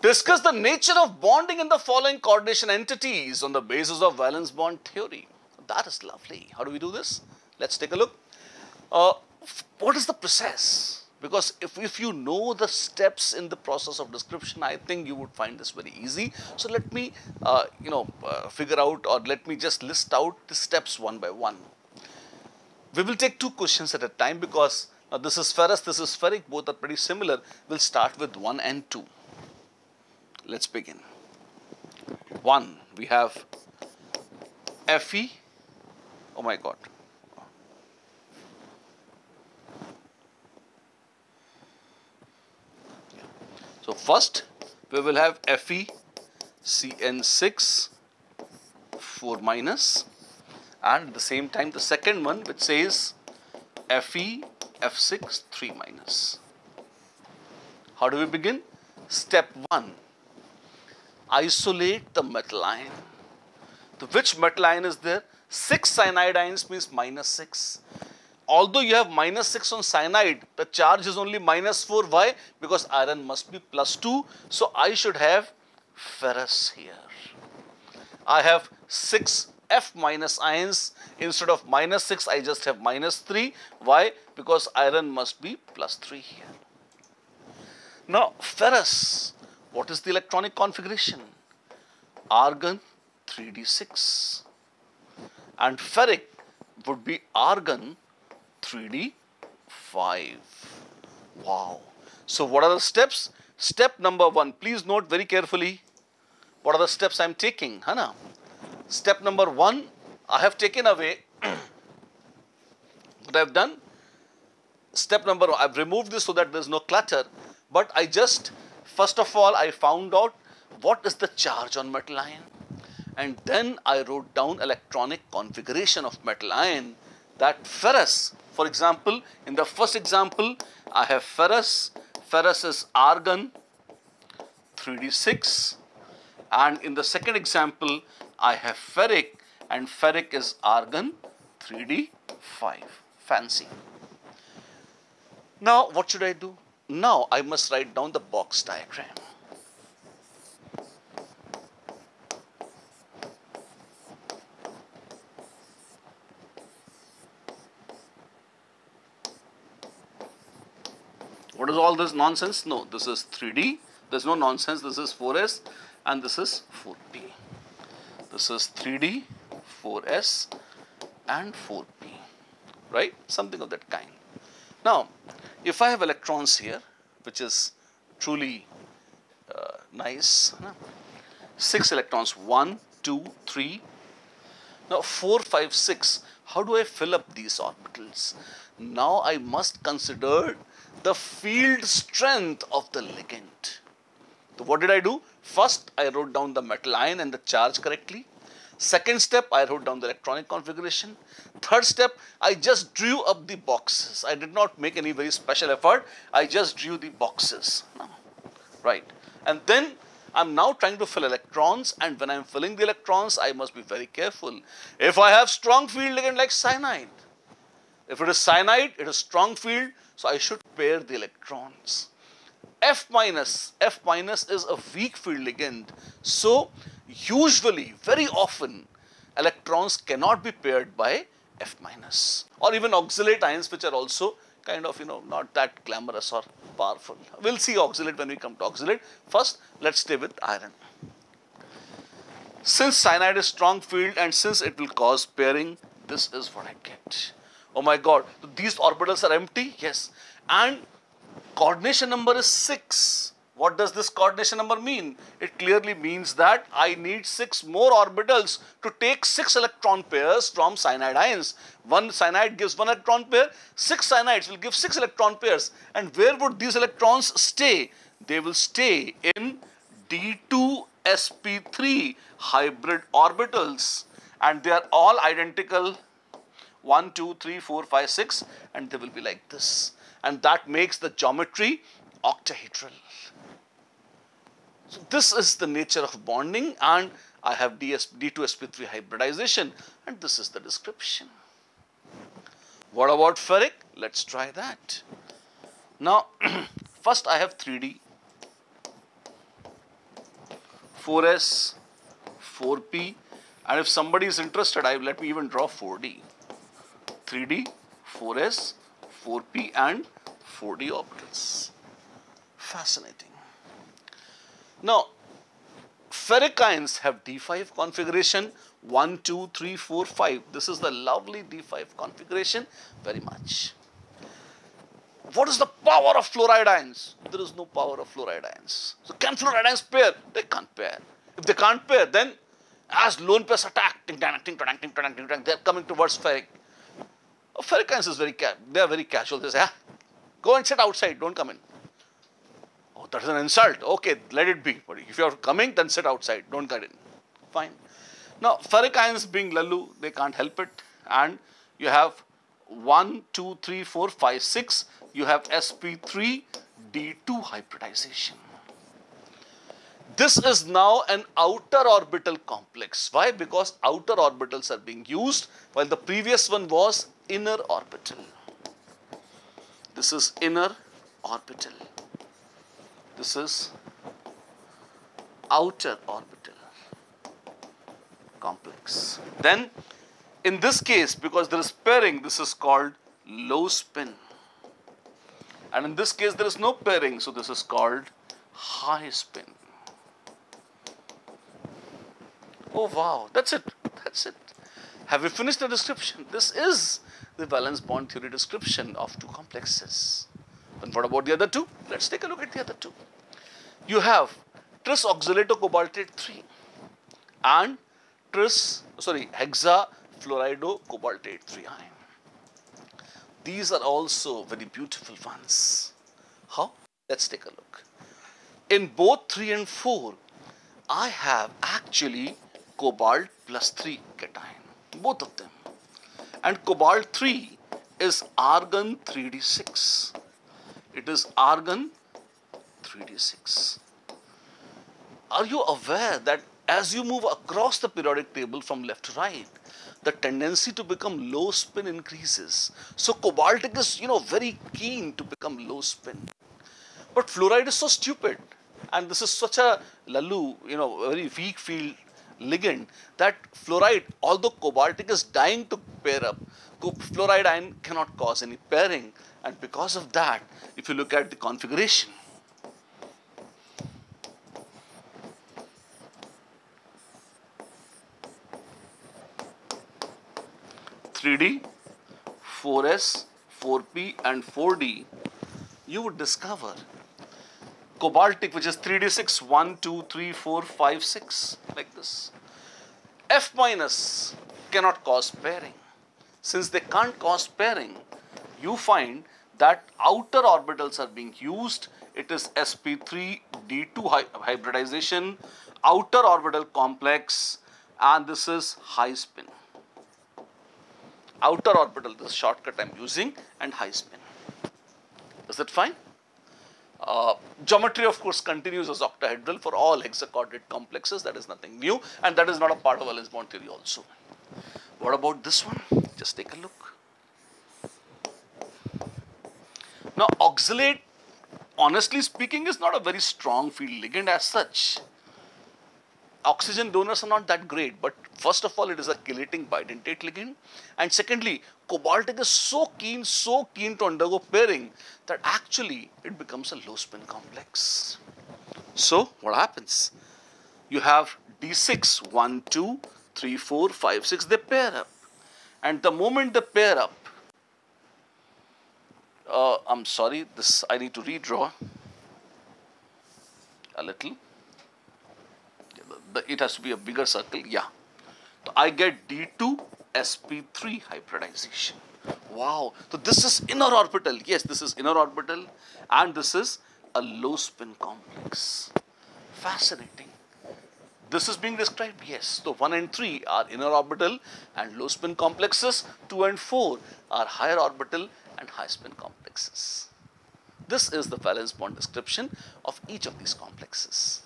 Discuss the nature of bonding in the following coordination entities on the basis of valence bond theory. That is lovely. How do we do this? Let's take a look. Uh, what is the process? Because if, if you know the steps in the process of description, I think you would find this very easy. So let me, uh, you know, uh, figure out or let me just list out the steps one by one. We will take two questions at a time because this is ferrous, this is ferric, both are pretty similar. We'll start with 1 and 2. Let's begin. 1, we have Fe, oh my god. So first we will have Fe Cn6 4 minus and at the same time the second one which says Fe F6 3 minus. How do we begin? Step 1 isolate the metal ion. The which metal ion is there? 6 cyanide ions means minus 6. Although you have minus 6 on cyanide, the charge is only minus 4. Why? Because iron must be plus 2. So, I should have ferrous here. I have 6 F minus ions. Instead of minus 6, I just have minus 3. Why? Because iron must be plus 3 here. Now, ferrous, what is the electronic configuration? Argon 3d6 and ferric would be argon 3d5. Wow. So, what are the steps? Step number 1, please note very carefully what are the steps I am taking. Hana? Step number 1, I have taken away what I have done. Step number, I have removed this so that there is no clutter, but I just First of all, I found out what is the charge on metal ion and then I wrote down electronic configuration of metal ion that ferrous, for example, in the first example, I have ferrous, ferrous is argon 3d6 and in the second example, I have ferric. And ferric is argon 3d5, fancy. Now, what should I do? Now I must write down the box diagram. What is all this nonsense? No, this is 3D. There's no nonsense. This is 4S and this is 4P. This is 3D, 4S and 4P. Right? Something of that kind. Now, if I have electrons here, which is truly uh, nice, 6 electrons, 1, 2, 3, now 4, 5, 6, how do I fill up these orbitals? Now I must consider the field strength of the ligand. So what did I do? First, I wrote down the metal ion and the charge correctly. Second step, I wrote down the electronic configuration. Third step, I just drew up the boxes. I did not make any very special effort. I just drew the boxes. Right. And then I'm now trying to fill electrons and when I'm filling the electrons, I must be very careful. If I have strong field ligand like cyanide, if it is cyanide, it is strong field, so I should pair the electrons. F minus, F minus is a weak field ligand. So, usually, very often, electrons cannot be paired by F minus or even oxalate ions which are also kind of, you know, not that glamorous or powerful. We will see oxalate when we come to oxalate. First, let us stay with iron. Since cyanide is strong field and since it will cause pairing, this is what I get. Oh my god, these orbitals are empty? Yes. And coordination number is 6. What does this coordination number mean? It clearly means that I need 6 more orbitals to take 6 electron pairs from cyanide ions. One cyanide gives 1 electron pair, 6 cyanides will give 6 electron pairs. And where would these electrons stay? They will stay in D2sp3 hybrid orbitals and they are all identical 1, 2, 3, 4, 5, 6 and they will be like this and that makes the geometry octahedral. So, this is the nature of bonding and I have DS, D2sp3 hybridization and this is the description. What about ferric? Let us try that. Now, first I have 3D. 4s, 4p and if somebody is interested, I let me even draw 4d. 3d, 4s, 4p and 4d orbitals. Fascinating. Now, ferric ions have D5 configuration 1, 2, 3, 4, 5. This is the lovely D5 configuration very much. What is the power of fluoride ions? There is no power of fluoride ions. So can fluoride ions pair? They can't pair. If they can't pair, then as lone pairs attack, ting, tang, ting, tang, ting, tang, ting, tang, they are coming towards ferric. Oh, ferric ions is very, they are very casual. They say, ah, go and sit outside, don't come in. That is an insult. Okay, let it be. But if you are coming, then sit outside, don't get in. Fine. Now, ferric ions being Lalu, they can't help it. And you have 1, 2, 3, 4, 5, 6. You have sp3 d2 hybridization. This is now an outer orbital complex. Why? Because outer orbitals are being used while the previous one was inner orbital. This is inner orbital. This is outer orbital complex. Then in this case, because there is pairing, this is called low spin. And in this case, there is no pairing, so this is called high spin. Oh wow, that's it. That's it. Have we finished the description? This is the valence bond theory description of two complexes. And what about the other two? Let's take a look at the other two. You have tris oxalato cobaltate 3 and tris, sorry, hexa fluorido cobaltate 3 ion. These are also very beautiful ones. How? Let's take a look. In both 3 and 4, I have actually cobalt plus 3 cation, both of them. And cobalt 3 is argon 3d6. It is argon 3d6. Are you aware that as you move across the periodic table from left to right, the tendency to become low spin increases. So cobaltic is, you know, very keen to become low spin. But fluoride is so stupid and this is such a lalu, you know, very weak field ligand that fluoride, although cobaltic is dying to pair up, fluoride ion cannot cause any pairing and because of that, if you look at the configuration, 3D, 4S, 4P and 4D, you would discover cobaltic which is 3D6, 1, 2, 3, 4, 5, 6 like this. F minus cannot cause pairing. Since they can't cause pairing, you find that outer orbitals are being used. It is sp3 d2 hybridization, outer orbital complex and this is high spin outer orbital, this shortcut I am using and high spin. Is that fine? Uh, geometry of course continues as octahedral for all hexacoordinate complexes that is nothing new and that is not a part of valence bond theory also. What about this one? Just take a look. Now oxalate honestly speaking is not a very strong field ligand as such oxygen donors are not that great, but first of all, it is a chelating bidentate ligand. And secondly, cobaltic is so keen, so keen to undergo pairing that actually it becomes a low spin complex. So, what happens? You have D6, 1, 2, 3, 4, 5, 6, they pair up. And the moment they pair up, uh, I'm sorry, this I need to redraw a little it has to be a bigger circle, yeah. So I get D2 sp3 hybridization. Wow. So this is inner orbital. Yes, this is inner orbital and this is a low spin complex. Fascinating. This is being described, yes. So 1 and 3 are inner orbital and low spin complexes. 2 and 4 are higher orbital and high spin complexes. This is the valence bond description of each of these complexes.